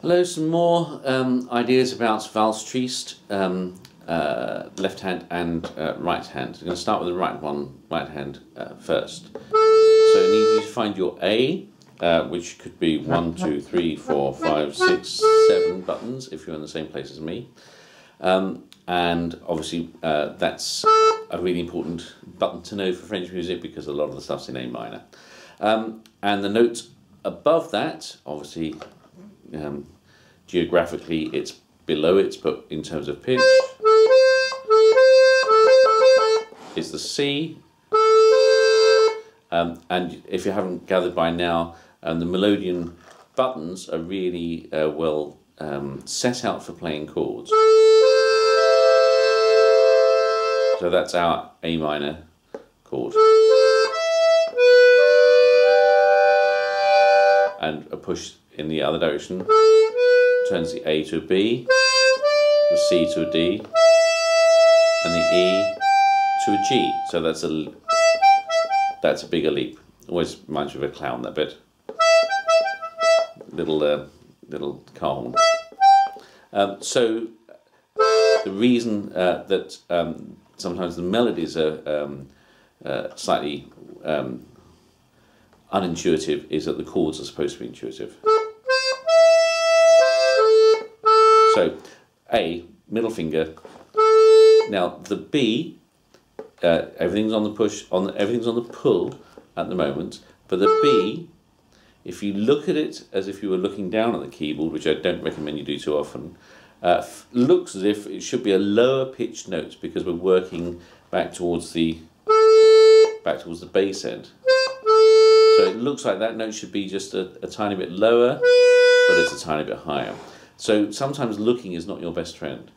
Hello, some more um, ideas about Valse Triste, um, uh, left hand and uh, right hand. I'm going to start with the right one, right hand uh, first. So you need you to find your A, uh, which could be one, two, three, four, five, six, seven buttons if you're in the same place as me. Um, and obviously uh, that's a really important button to know for French music because a lot of the stuff's in A minor. Um, and the notes above that, obviously um, geographically it's below it, but in terms of pitch, is the C. Um, and if you haven't gathered by now, um, the melodeon buttons are really uh, well um, set out for playing chords. So that's our A minor chord. And a push in the other direction turns the A to a B, the C to a D, and the E to a G. So that's a that's a bigger leap. Always reminds me of a clown that bit. Little uh, little car Um, so the reason uh, that um, sometimes the melodies are um, uh, slightly um, unintuitive is that the chords are supposed to be intuitive. So, A, middle finger. Now the B, uh, everything's on the push, on everything's on the pull at the moment, but the B, if you look at it as if you were looking down at the keyboard, which I don't recommend you do too often, uh, looks as if it should be a lower pitched note because we're working back towards the back towards the bass end. So it looks like that note should be just a, a tiny bit lower, but it's a tiny bit higher. So sometimes looking is not your best friend.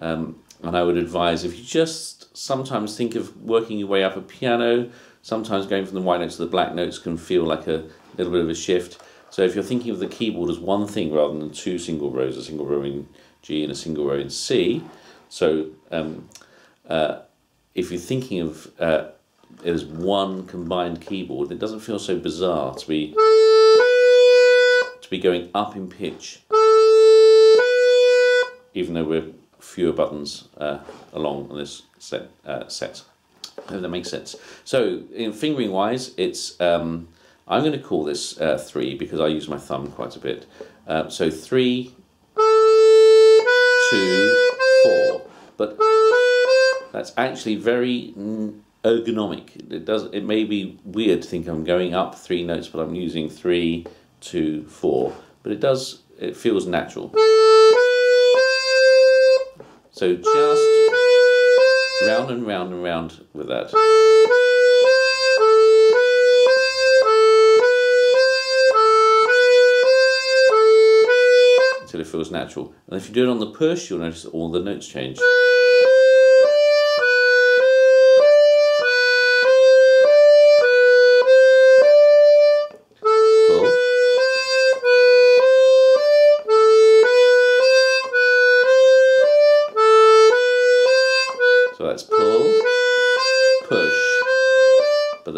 Um, and I would advise if you just sometimes think of working your way up a piano, sometimes going from the white notes to the black notes can feel like a little bit of a shift. So if you're thinking of the keyboard as one thing rather than two single rows, a single row in G and a single row in C, so um, uh, if you're thinking of uh, it as one combined keyboard, it doesn't feel so bizarre to be to be going up in pitch, even though we're fewer buttons uh, along on this set. Uh, set. That makes sense. So, in fingering wise, it's um, I'm going to call this uh, three because I use my thumb quite a bit. Uh, so three, two, four, but that's actually very ergonomic. It does. It may be weird to think I'm going up three notes, but I'm using three, two, four. But it does. It feels natural. So just round and round and round with that. Until it feels natural. And if you do it on the push, you'll notice all the notes change.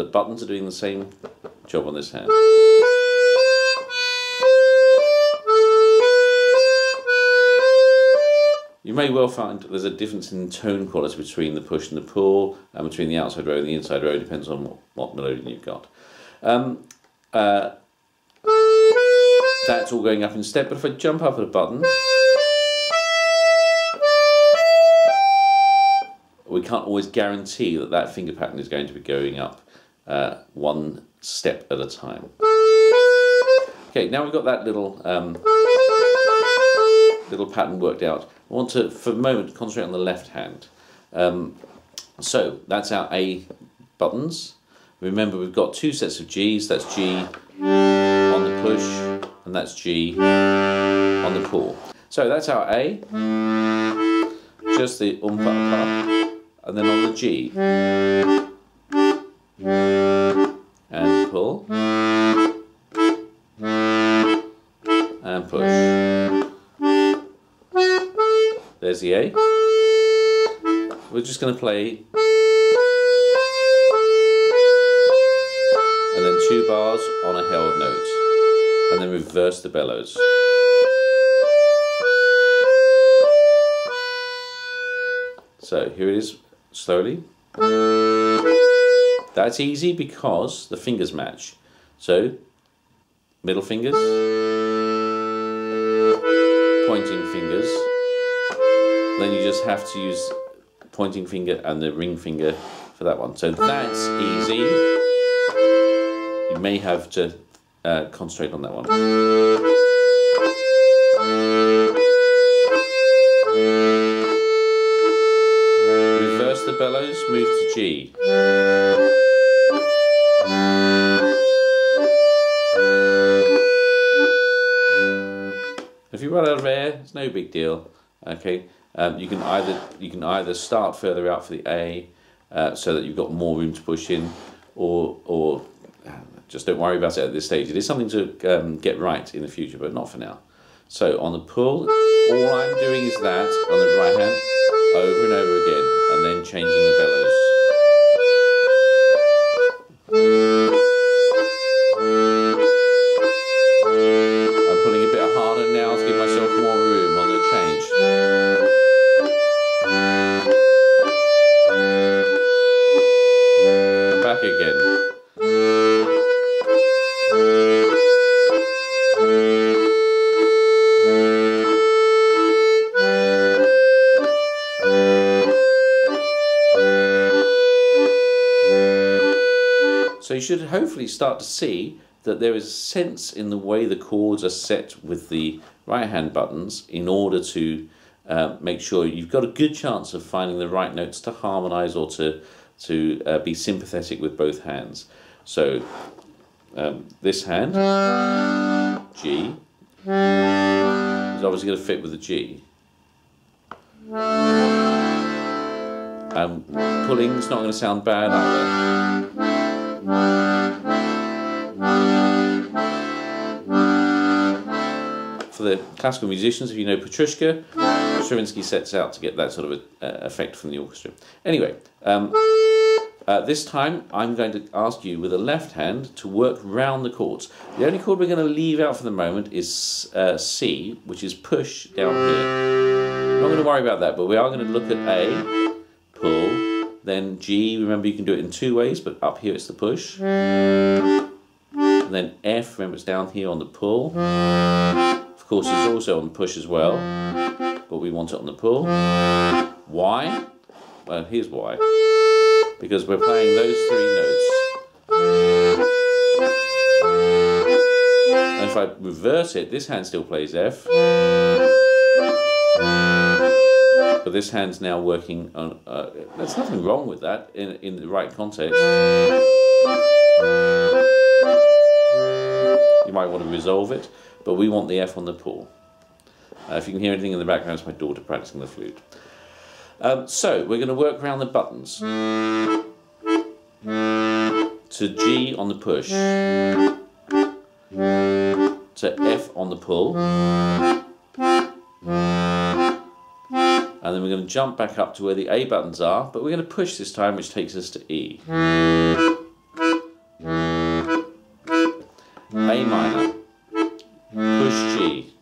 Buttons are doing the same job on this hand. You may well find there's a difference in tone quality between the push and the pull, and between the outside row and the inside row, depends on what, what melodeon you've got. Um, uh, that's all going up in step, but if I jump up at a button, we can't always guarantee that that finger pattern is going to be going up uh, one step at a time. Okay, now we've got that little um, little pattern worked out. I want to, for a moment, concentrate on the left hand. Um, so that's our A buttons. Remember, we've got two sets of Gs. That's G on the push, and that's G on the pull. So that's our A. Just the umpa and then on the G. And pull. And push. There's the A. We're just going to play and then two bars on a held note and then reverse the bellows. So here it is slowly. That's easy because the fingers match. So, middle fingers, pointing fingers. Then you just have to use pointing finger and the ring finger for that one. So that's easy. You may have to uh, concentrate on that one. Move to G. If you run out of air, it's no big deal. Okay, um, you can either you can either start further out for the A, uh, so that you've got more room to push in, or or just don't worry about it at this stage. It is something to um, get right in the future, but not for now. So on the pull, all I'm doing is that on the right hand, over and over again, and then changing the bellows. So you should hopefully start to see that there is a sense in the way the chords are set with the right hand buttons in order to uh, make sure you've got a good chance of finding the right notes to harmonize or to, to uh, be sympathetic with both hands. So um, this hand, G, is obviously going to fit with the G. Um, pulling's not going to sound bad either. For the classical musicians, if you know Petrushka, Stravinsky sets out to get that sort of a, uh, effect from the orchestra. Anyway, um, uh, this time I'm going to ask you with the left hand to work round the chords. The only chord we're going to leave out for the moment is uh, C, which is push down here. I'm not going to worry about that, but we are going to look at A, pull, then G. Remember, you can do it in two ways, but up here it's the push. And then F, remember it's down here on the pull. Of course, it's also on the push as well, but we want it on the pull. Why? Well, here's why. Because we're playing those three notes. And if I reverse it, this hand still plays F. But this hand's now working on. Uh, there's nothing wrong with that in, in the right context. You might want to resolve it, but we want the F on the pull. Uh, if you can hear anything in the background, it's my daughter practicing the flute. Um, so we're going to work around the buttons. To G on the push. To F on the pull. And then we're going to jump back up to where the A buttons are, but we're going to push this time, which takes us to E. A minor. Push G.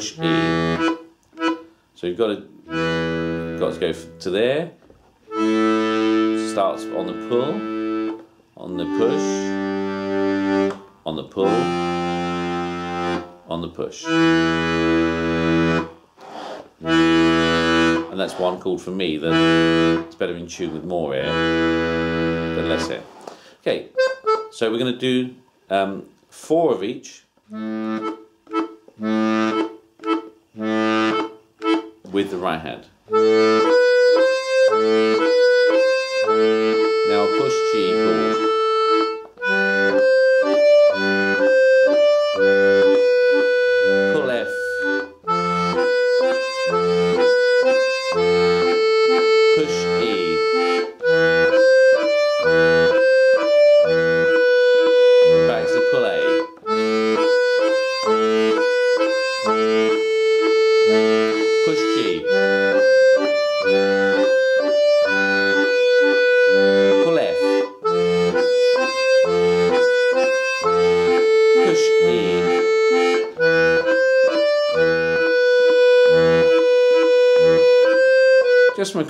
Push E. So you've got to got to go to there. Starts on the pull, on the push, on the pull, on the push. And that's one called for me that it's better in tune with more air than less air. Okay, so we're going to do um, four of each with the right hand.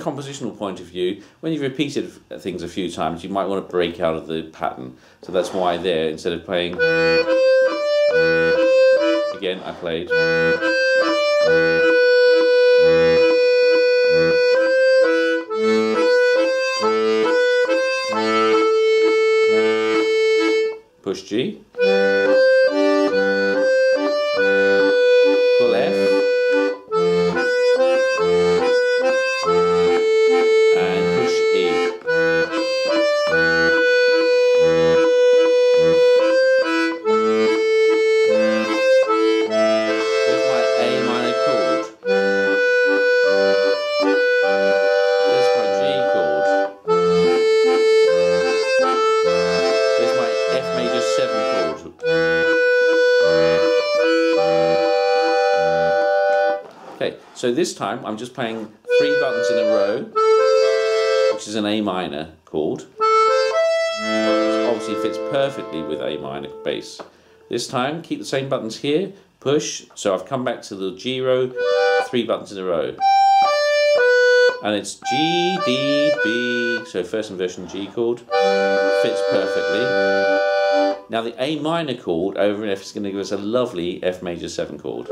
Compositional point of view, when you've repeated things a few times, you might want to break out of the pattern. So that's why there, instead of playing again, I played. Push G. so this time I'm just playing three buttons in a row, which is an A minor chord. Which obviously fits perfectly with A minor bass. This time, keep the same buttons here, push, so I've come back to the G row, three buttons in a row. And it's G, D, B, so first inversion G chord, fits perfectly. Now the A minor chord over in F is going to give us a lovely F major 7 chord.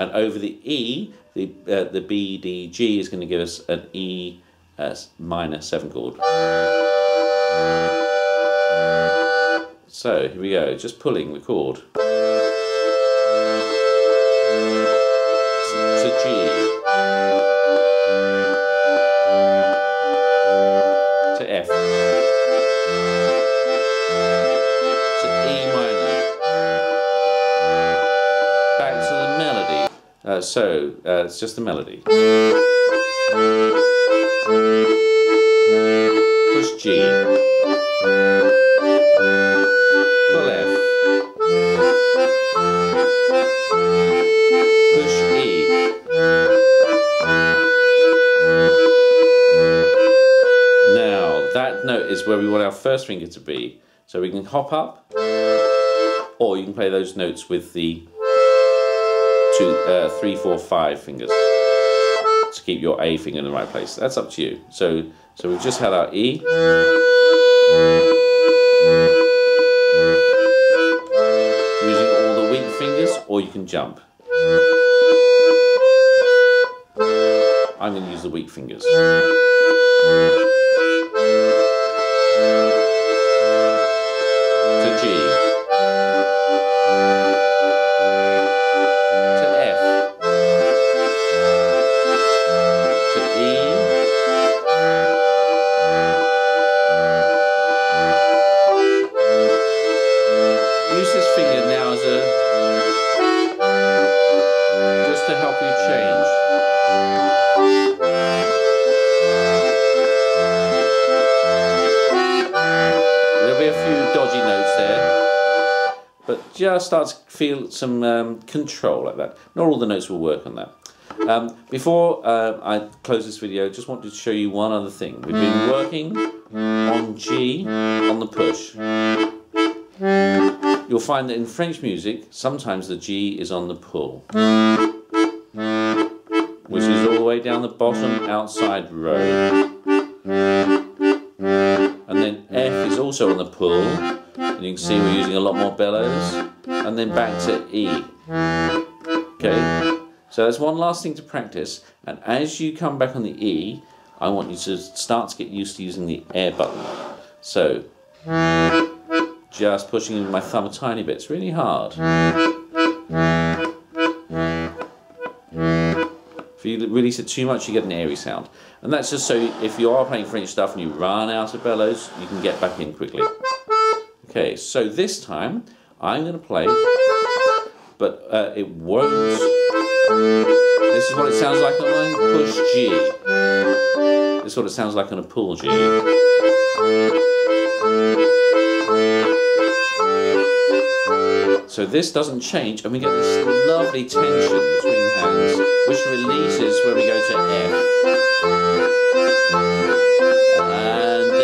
And over the E, the, uh, the B, D, G is going to give us an E uh, minor 7 chord. So here we go, just pulling the chord. Uh, so uh, it's just the melody. Push G. Pull F. Push E. Now, that note is where we want our first finger to be. So we can hop up, or you can play those notes with the two, uh, three, four, five fingers to keep your A finger in the right place. That's up to you. So, so we've just had our E. Using all the weak fingers, or you can jump. I'm going to use the weak fingers. Just start to feel some um, control like that. Not all the notes will work on that. Um, before uh, I close this video, just wanted to show you one other thing. We've been working on G on the push. You'll find that in French music, sometimes the G is on the pull, which is all the way down the bottom outside row. And then F is also on the pull, and you can see we're using a lot more bellows. And then back to E. Okay, so there's one last thing to practice, and as you come back on the E, I want you to start to get used to using the air button. So, just pushing in my thumb a tiny bit, it's really hard. If you release it too much, you get an airy sound. And that's just so if you are playing French stuff and you run out of bellows, you can get back in quickly. Okay, so this time I'm going to play, but uh, it won't. This is what it sounds like on a push G. This is what it sounds like on a pull G. So this doesn't change, and we get this lovely tension between the hands, which releases when we go to F. And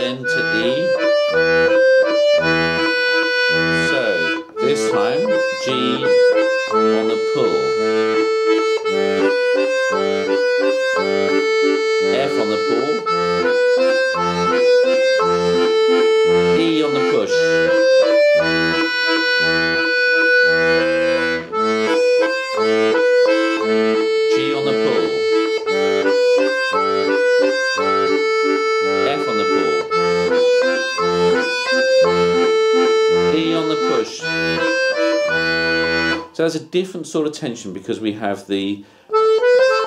So there's a different sort of tension because we have the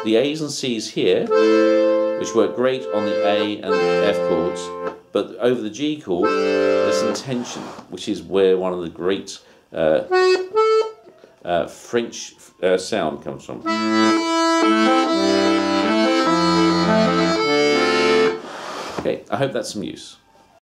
the A's and C's here, which work great on the A and F chords, but over the G chord, there's some tension, which is where one of the great uh, uh, French uh, sound comes from. Okay, I hope that's some use.